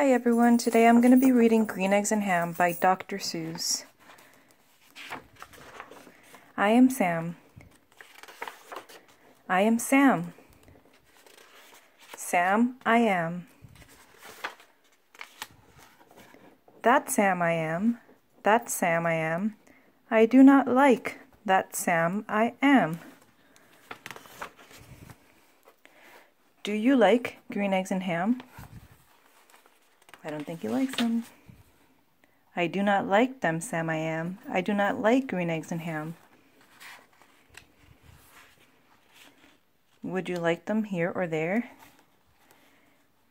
Hi everyone, today I'm going to be reading Green Eggs and Ham by Dr. Seuss. I am Sam. I am Sam. Sam, I am. That Sam I am. That Sam I am. I do not like that Sam I am. Do you like green eggs and ham? I don't think he likes them. I do not like them, Sam I am. I do not like green eggs and ham. Would you like them here or there?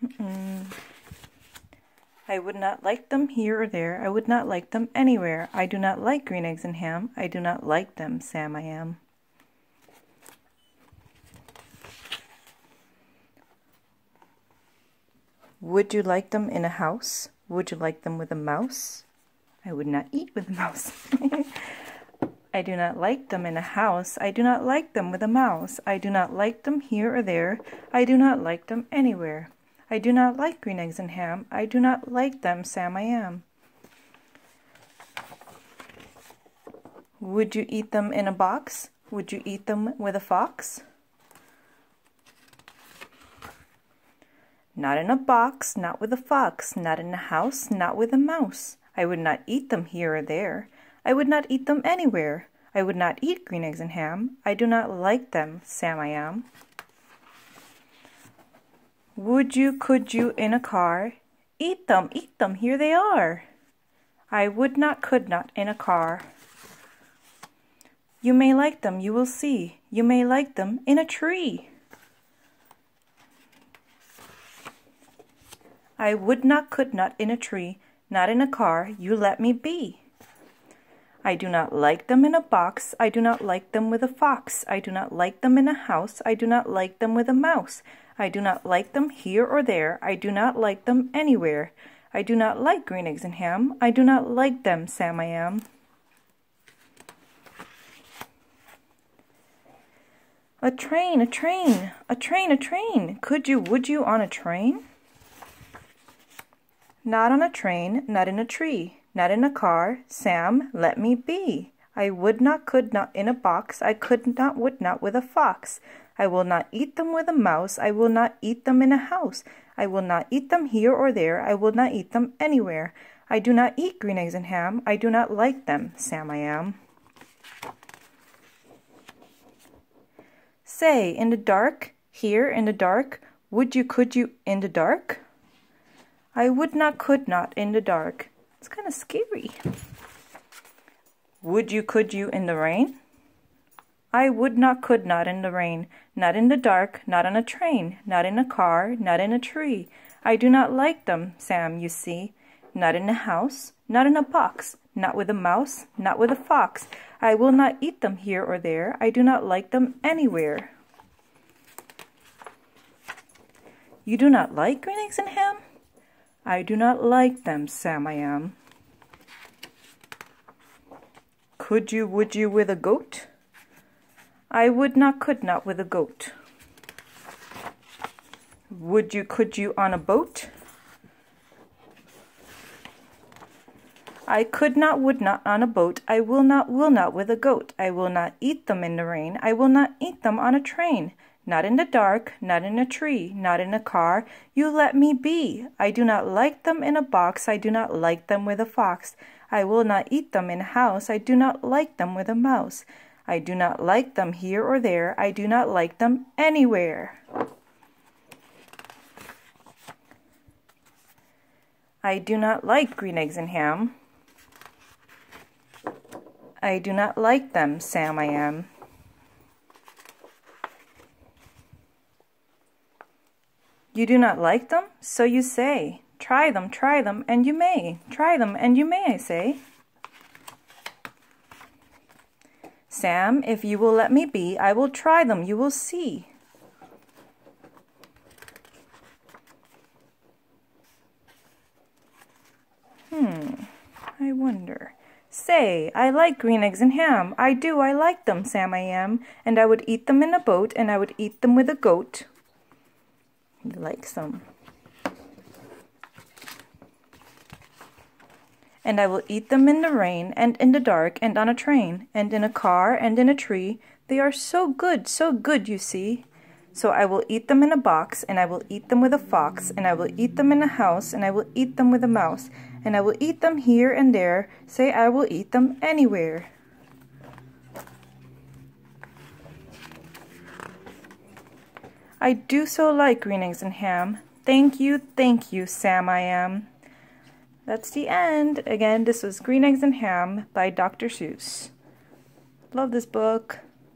Mm -mm. I would not like them here or there. I would not like them anywhere. I do not like green eggs and ham. I do not like them, Sam I am. Would you like them in a house? Would you like them with a mouse? I would not eat with a mouse. I do not like them in a house. I do not like them with a mouse. I do not like them here or there. I do not like them anywhere. I do not like green eggs and ham. I do not like them, Sam I am. Would you eat them in a box? Would you eat them with a fox? Not in a box, not with a fox, not in a house, not with a mouse. I would not eat them here or there. I would not eat them anywhere. I would not eat green eggs and ham. I do not like them, Sam I am. Would you, could you, in a car? Eat them, eat them, here they are. I would not, could not, in a car. You may like them, you will see. You may like them in a tree. I would not, could not in a tree, not in a car, you let me be. I do not like them in a box, I do not like them with a fox, I do not like them in a house, I do not like them with a mouse, I do not like them here or there, I do not like them anywhere. I do not like green eggs and ham, I do not like them, Sam I am. A train, a train, a train, a train. Could you, would you on a train? Not on a train, not in a tree, not in a car, Sam, let me be. I would not, could not in a box, I could not, would not with a fox. I will not eat them with a mouse, I will not eat them in a house. I will not eat them here or there, I will not eat them anywhere. I do not eat green eggs and ham, I do not like them, Sam I am. Say, in the dark, here in the dark, would you, could you, in the dark? I would not, could not in the dark. It's kind of scary. Would you, could you in the rain? I would not, could not in the rain. Not in the dark, not on a train, not in a car, not in a tree. I do not like them, Sam, you see. Not in a house, not in a box, not with a mouse, not with a fox. I will not eat them here or there. I do not like them anywhere. You do not like green eggs and ham? I do not like them, Sam I am. Could you, would you with a goat? I would not, could not with a goat. Would you, could you on a boat? I could not, would not on a boat. I will not, will not with a goat. I will not eat them in the rain. I will not eat them on a train. Not in the dark, not in a tree, not in a car. You let me be. I do not like them in a box. I do not like them with a fox. I will not eat them in a house. I do not like them with a mouse. I do not like them here or there. I do not like them anywhere. I do not like green eggs and ham. I do not like them, Sam I am. You do not like them? So you say. Try them, try them, and you may. Try them, and you may, I say. Sam, if you will let me be, I will try them, you will see. Hmm, I wonder. Say, I like green eggs and ham. I do, I like them, Sam I am. And I would eat them in a boat, and I would eat them with a goat. He likes them. And I will eat them in the rain, and in the dark, and on a train, and in a car, and in a tree. They are so good, so good, you see. So I will eat them in a box, and I will eat them with a fox, and I will eat them in a house, and I will eat them with a mouse, and I will eat them here and there. Say, I will eat them anywhere. I do so like green eggs and ham. Thank you, thank you, Sam I am. That's the end. Again, this was Green Eggs and Ham by Dr. Seuss. Love this book.